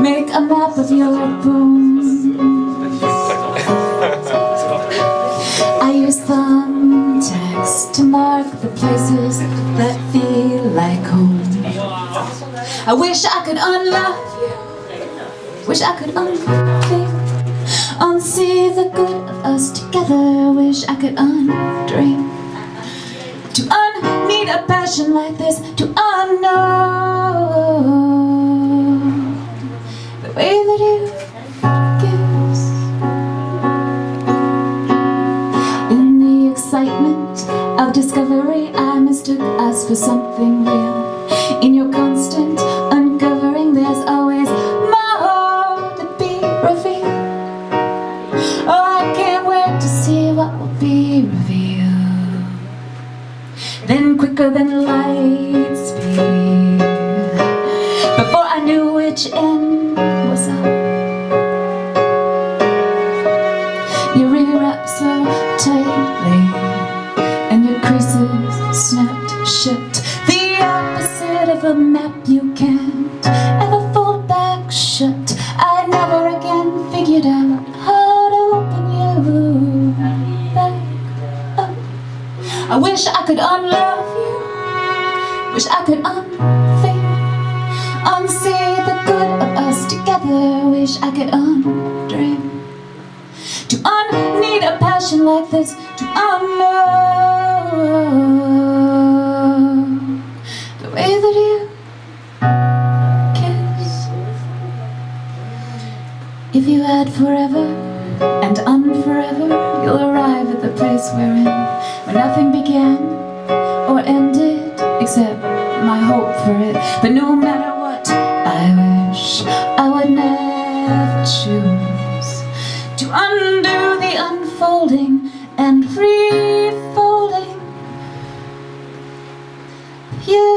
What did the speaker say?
Make a map of your bones. I use thumbtacks to mark the places that feel like home. I wish I could unlove you. Wish I could unlove you. Unsee the good of us together. Wish I could undream. To un a passion like this. To unknow. Mistook us for something real. In your constant uncovering, there's always more to be revealed. Oh, I can't wait to see what will be revealed. Then quicker than light speed. Before I knew which end was up. You rewrap so tightly And your creases a map you can't Ever fold back shut. I never again figured out How to open you back up. I wish I could unlove you. Wish I could unfeel Unsee the good of us together. Wish I could undream to unneed a passion like this To unknow If you add forever and unforever You'll arrive at the place we're in Where nothing began or ended Except my hope for it. But no matter what I wish I would never choose to undo the unfolding and refolding. You